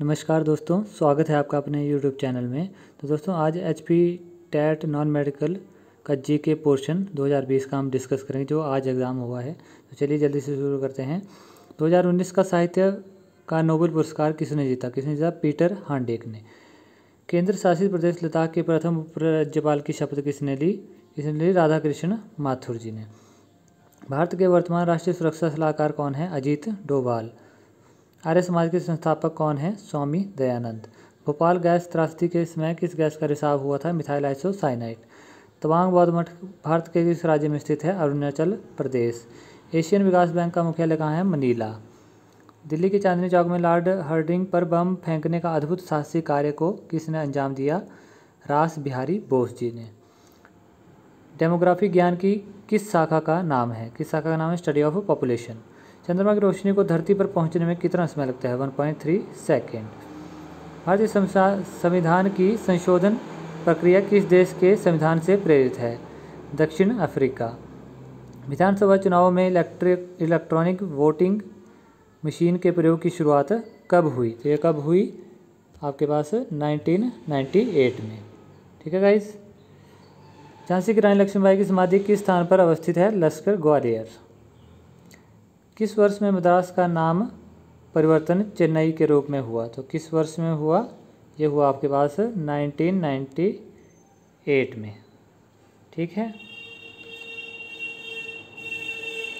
नमस्कार दोस्तों, स्वागत है आपका अपने यूट्यूब चैनल में। तो दोस्तों, आज H P TET non medical का जी के पोर्शन 2020 का हम डिस्कस करेंगे, जो आज एग्ज़ाम हुआ है। तो चलिए जल्दी से शुरू करते हैं। 2019 का साहित्य का नोबेल पुरस्कार किसने जीता? किसने जीता? पीटर हांडेक ने। केंद्र शासित प्रदेश लद्दाख के प्रथम उप राज्यपाल की शपथ किसने ली? किसने ली? राधा कृष्ण माथुर जी ने। भारत के वर्तमान राष्ट्रीय सुरक्षा सलाहकार कौन है? अजीत डोभाल आर्य समाज के संस्थापक कौन हैं? स्वामी दयानंद। भोपाल गैस त्रासदी के समय किस गैस का रिसाव हुआ था? मिथाइल आइसोसाइनाइट तवांग बौद्ध मठ, भारत के किस राज्य में स्थित है? अरुणाचल प्रदेश। एशियन विकास बैंक का मुख्यालय कहाँ है? मनीला। दिल्ली के चांदनी चौक में लॉर्ड हर्डिंग पर बम फेंकने का अद्भुत साहसी कार्य को किसने अंजाम दिया? रास बिहारी बोस जी ने। डेमोग्राफी ज्ञान की किस शाखा का नाम है? किस शाखा का नाम है? Study of population. चंद्रमा की रोशनी को धरती पर पहुँचने में कितना समय लगता है? 1.3 पॉइंट सेकेंड भारतीय संविधान की संशोधन प्रक्रिया किस देश के संविधान से प्रेरित है? दक्षिण अफ्रीका. विधानसभा चुनावों में इलेक्ट्रिक इलेक्ट्रॉनिक वोटिंग मशीन के प्रयोग की शुरुआत कब हुई? तो ये कब हुई? आपके पास 1998 में. ठीक है गाइस झांसी की रानी लक्ष्मीबाई की समाधि किस स्थान पर अवस्थित है? लश्कर ग्वालियर. किस वर्ष में मद्रास का नाम परिवर्तन चेन्नई के रूप में हुआ? तो किस वर्ष में हुआ? ये हुआ आपके पास 1998 में। ठीक है?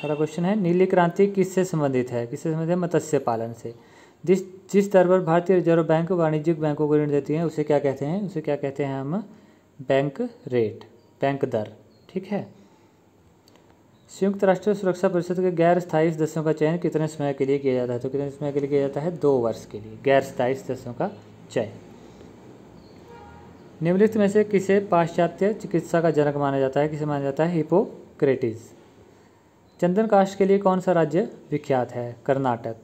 अगला क्वेश्चन है, नीली क्रांति किससे संबंधित है? किससे संबंधित है? मत्स्य पालन से। जिस जिस दर पर भारतीय रिज़र्व बैंक वाणिज्यिक बैंकों को ऋण देती है, उसे क्या कहते हैं? उसे क्या कहते हैं हम? बैंक रेट, बैंक दर। ठीक है? संयुक्त राष्ट्र सुरक्षा परिषद के गैर स्थायी सदस्यों का चयन कितने समय के लिए किया जाता है? तो कितने समय के लिए किया जाता है? दो वर्ष के लिए। गैर स्थायी सदस्यों का चयन। निम्नलिखित में से किसे पाश्चात्य चिकित्सा का जनक माना जाता है? किसे माना जाता है? हिपोक्रेटिस। चंदन काष्ठ के लिए कौन सा राज्य विख्यात है? कर्नाटक।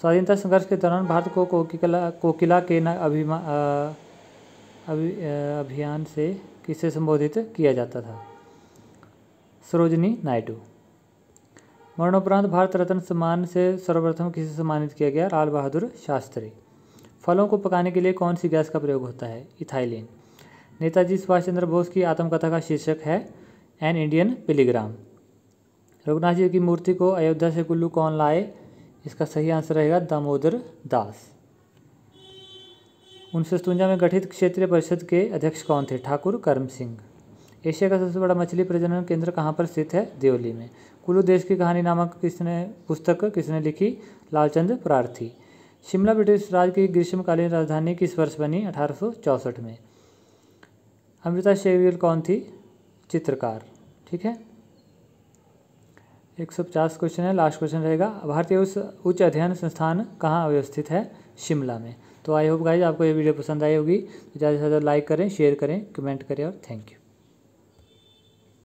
स्वाधीनता संघर्ष के दौरान भारत को कोकिला कोकिला के अभिमा अभियान से किसे संबोधित किया जाता था? सरोजनी नायडू। मरणोपरांत भारत रत्न सम्मान से सर्वप्रथम किसे सम्मानित किया गया? लाल बहादुर शास्त्री। फलों को पकाने के लिए कौन सी गैस का प्रयोग होता है? इथाइलिन। नेताजी सुभाष चंद्र बोस की आत्मकथा का शीर्षक है, an Indian pilgrim Raghunath ji की मूर्ति को अयोध्या से कुल्लू कौन लाए? इसका सही आंसर रहेगा दामोदर दास। उन्नीस में गठित क्षेत्रीय परिषद के अध्यक्ष कौन थे? ठाकुर कर्म सिंह। एशिया का सबसे बड़ा मछली प्रजनन केंद्र कहाँ पर स्थित है? देवली में। कुल्लू देश की कहानी नामक किसने, पुस्तक किसने लिखी? लालचंद प्रार्थी। शिमला ब्रिटिश राज की ग्रीष्मकालीन राजधानी किस वर्ष बनी? अठारह में। अमृता शेरगिल कौन थी? चित्रकार। ठीक है? एक सौ पचास क्वेश्चन है लास्ट क्वेश्चन रहेगा। भारतीय उस उच्च अध्ययन संस्थान कहाँ अवस्थित है? शिमला में। तो आई होप गाइज़ आपको ये वीडियो पसंद आई होगी। तो ज़्यादा से ज़्यादा लाइक करें शेयर करें कमेंट करें और थैंक यू